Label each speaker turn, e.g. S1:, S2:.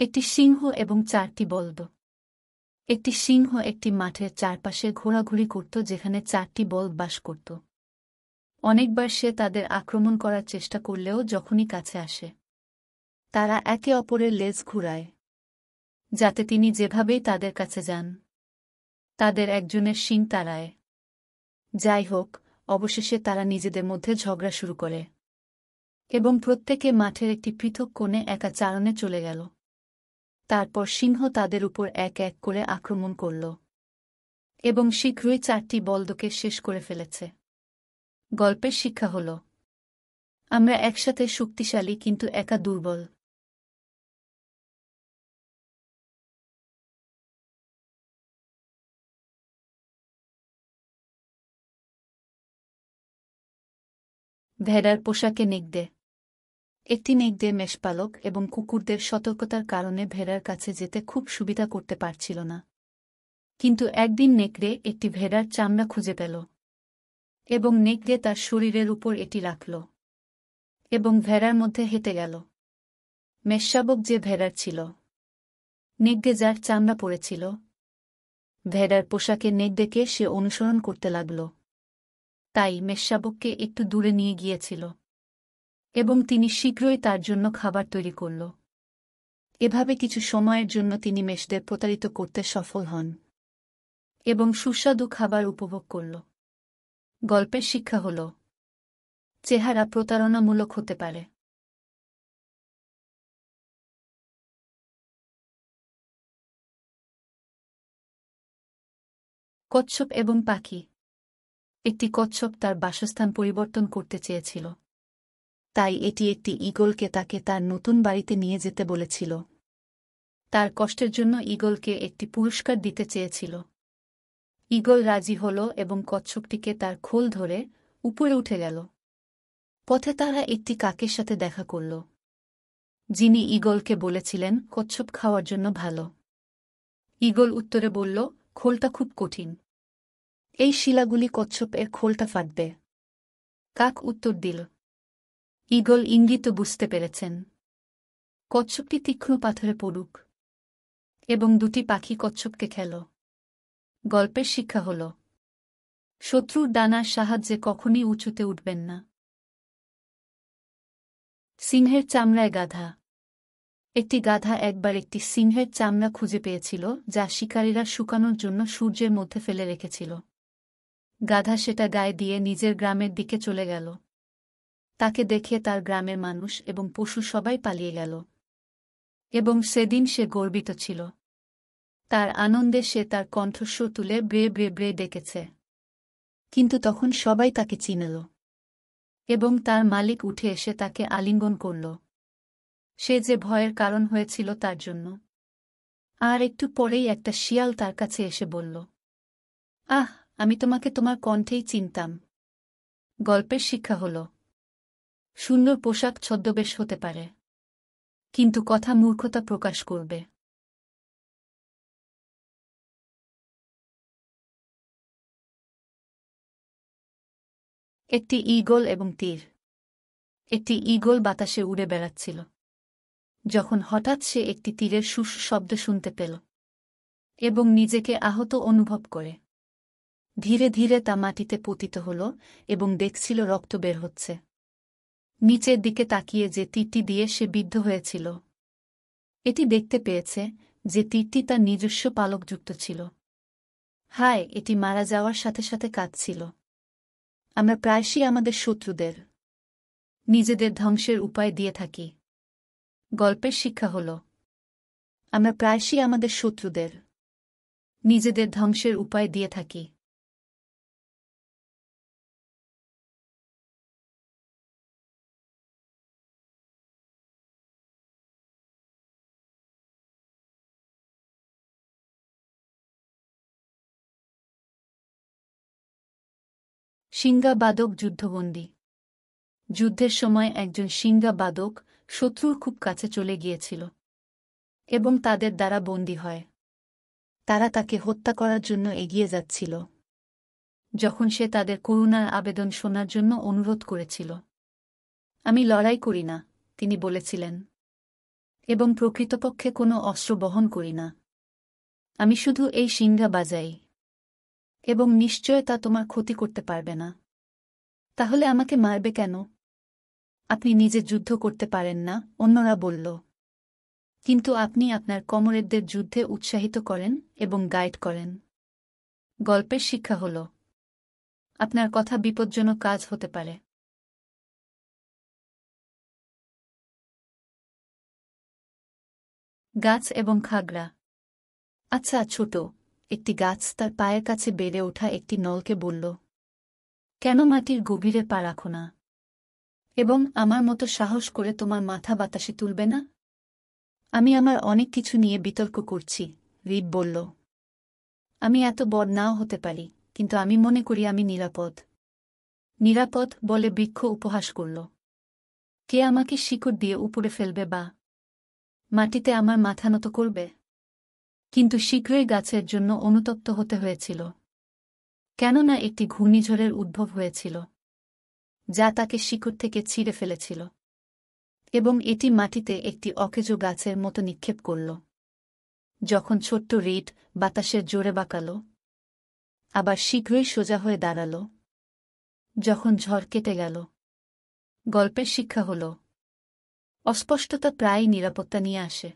S1: একটি সিংহ এবং চারটি বলদ। একটি সিংহ একটি মাঠের চারপাশে ঘোরাঘুরি করত, যেখানে চারটি বলদ বাস করত। অনেকবার সে তাদের আক্রমণ করার চেষ্টা করলেও যখনই কাছে আসে, তারা একে অপরের লেজ ঘুরায়, যাতে তিনি যেভাবেই তাদের কাছে যান, তাদের একজনের শিং তাড়ায়। যাই হোক, অবশেষে তারা নিজেদের মধ্যে ঝগড়া শুরু করে এবং প্রত্যেকে মাঠের একটি পৃথক কোণে একা চারণে চলে গেল। তারপর সিংহ তাদের উপর এক এক করে আক্রমণ করল। এবং শীঘ্রই চারটি বলদকে শেষ করে ফেলেছে। গল্পের শিক্ষা হল, আমরা একসাথে শক্তিশালী কিন্তু একা দুর্বল। ভেড়ার পোশাকে নেকদে একটি নেকদে মেষপালক এবং কুকুরদের সতর্কতার কারণে ভেড়ার কাছে যেতে খুব সুবিধা করতে পারছিল না। কিন্তু একদিন নেকড়ে একটি ভেড়ার চামড়া খুঁজে পেল এবং নেকড়ে তার শরীরের উপর এটি রাখল এবং ভেড়ার মধ্যে হেঁটে গেল। মেষশাবক যে ভেড়ার ছিল, নেকড়ে যার চামড়া পড়েছিল, ভেড়ার পোশাকে নেকড়েকে সে অনুসরণ করতে লাগল। তাই মেষশাবককে একটু দূরে নিয়ে গিয়েছিল। এবং তিনি শীঘ্রই তার জন্য খাবার তৈরি করল। এভাবে কিছু সময়ের জন্য তিনি মেষদের প্রতারিত করতে সফল হন এবং সুস্বাদু খাবার উপভোগ করল। গল্পের শিক্ষা হল, চেহারা প্রতারণামূলক হতে পারে। কচ্ছপ এবং পাখি। একটি কচ্ছপ তার বাসস্থান পরিবর্তন করতে চেয়েছিল। তাই এটি একটি ইগলকে তাকে তার নতুন বাড়িতে নিয়ে যেতে বলেছিল। তার কষ্টের জন্য ইগলকে একটি পুরস্কার দিতে চেয়েছিল। ইগল রাজি হল এবং কচ্ছপটিকে তার খোল ধরে উপরে উঠে গেল। পথে তারা একটি কাকের সাথে দেখা করল। যিনি ইগলকে বলেছিলেন, কচ্ছপ খাওয়ার জন্য ভালো। ইগল উত্তরে বলল, খোলটা খুব কঠিন। এই শিলাগুলি কচ্ছপ এর খোলটা ফাটবে। কাক উত্তর দিল ইগল ইঙ্গিত বুঝতে পেরেছেন। কচ্ছপটি তীক্ষ্ণ পাথরে পড়ুক। এবং দুটি পাখি কচ্ছপকে খেল। গল্পের শিক্ষা হল, শত্রুর ডানার সাহায্যে কখনই উঁচুতে উঠবেন না। সিংহের চামড়ায় গাধা। একটি গাধা একবার একটি সিংহের চামড়া খুঁজে পেয়েছিল, যা শিকারীরা শুকানোর জন্য সূর্যের মধ্যে ফেলে রেখেছিল। গাধা সেটা গায়ে দিয়ে নিজের গ্রামের দিকে চলে গেল। তাকে দেখে তার গ্রামের মানুষ এবং পশু সবাই পালিয়ে গেল। এবং সেদিন সে গর্বিত ছিল। তার আনন্দে সে তার কণ্ঠস্বর তুলে ব্রে ব্রে ব্রে ডেকেছে। কিন্তু তখন সবাই তাকে চিনল। এবং তার মালিক উঠে এসে তাকে আলিঙ্গন করল। সে যে ভয়ের কারণ হয়েছিল তার জন্য। আর একটু পরেই একটা শিয়াল তার কাছে এসে বলল, আহ, আমি তোমাকে তোমার কণ্ঠেই চিনতাম। গল্পের শিক্ষা হল সুন্দর পোশাক ছদ্মবেশ হতে পারে। কিন্তু কথা মূর্খতা প্রকাশ করবে। একটি ইগল এবং তীর। একটি ইগল বাতাসে উড়ে বেড়াচ্ছিল। যখন হঠাৎ সে একটি তীরের সুস শব্দ শুনতে পেল এবং নিজেকে আহত অনুভব করে। ধীরে ধীরে তা মাটিতে পতিত হল এবং দেখছিল রক্ত বের হচ্ছে। নিচের দিকে তাকিয়ে যে তীরটি দিয়ে সে বিদ্ধ হয়েছিল। এটি দেখতে পেয়েছে যে তীরটি তার নিজস্ব পালকযুক্ত ছিল। হায়, এটি মারা যাওয়ার সাথে সাথে কাঁদছিল। আমরা প্রায়শই আমাদের শত্রুদের, নিজেদের ধ্বংসের উপায় দিয়ে থাকি। গল্পের শিক্ষা হল, আমরা প্রায়শই আমাদের শত্রুদের, নিজেদের ধ্বংসের উপায় দিয়ে থাকি। সিঙ্গাবাদক যুদ্ধবন্দী। যুদ্ধের সময় একজন সিঙ্গাবাদক শত্রুর খুব কাছে চলে গিয়েছিল এবং তাদের দ্বারা বন্দী হয়। তারা তাকে হত্যা করার জন্য এগিয়ে যাচ্ছিল, যখন সে তাদের করুণার আবেদন শোনার জন্য অনুরোধ করেছিল। আমি লড়াই করি না, তিনি বলেছিলেন, এবং প্রকৃতপক্ষে কোনো অস্ত্র বহন করি না। আমি শুধু এই সিংহা বাজাই এবং নিশ্চয় তা তোমার ক্ষতি করতে পারবে না। তাহলে আমাকে মারবে কেন? আপনি নিজে যুদ্ধ করতে পারেন না, অন্যরা বলল। কিন্তু আপনি আপনার কমরেডদের যুদ্ধে উৎসাহিত করেন এবং গাইড করেন। গল্পের শিক্ষা হল, আপনার কথা বিপজ্জনক কাজ হতে পারে। গাছ এবং খাগড়া। আচ্ছা ছোট। একটি গাছ তার পায়ের কাছে বেড়ে ওঠা একটি নলকে বলল, কেন মাটির গভীরে পা রাখো না? এবং আমার মতো সাহস করে তোমার মাথা বাতাসে তুলবে না? আমি আমার অনেক কিছু নিয়ে বিতর্ক করছি, রিব বলল। আমি এত বদ নাও হতে পারি, কিন্তু আমি মনে করি আমি নিরাপদ। নিরাপদ বলে বৃক্ষ উপহাস করল। কে আমাকে শিকড় দিয়ে উপরে ফেলবে বা? মাটিতে আমার মাথা নত করবে? কিন্তু শীঘ্রই গাছের জন্য অনুতপ্ত হতে হয়েছিল। কেননা একটি ঘূর্ণিঝড়ের উদ্ভব হয়েছিল, যা তাকে শিকড় থেকে ছিঁড়ে ফেলেছিল, এবং এটি মাটিতে একটি অকেজো গাছের মতো নিক্ষেপ করল। যখন ছোট্ট রিট বাতাসের জোরে বাঁকাল, আবার শীঘ্রই সোজা হয়ে দাঁড়াল। যখন ঝড় কেটে গেল, গল্পের শিক্ষা হল, অস্পষ্টতা প্রায়ই নিরাপত্তা নিয়ে আসে।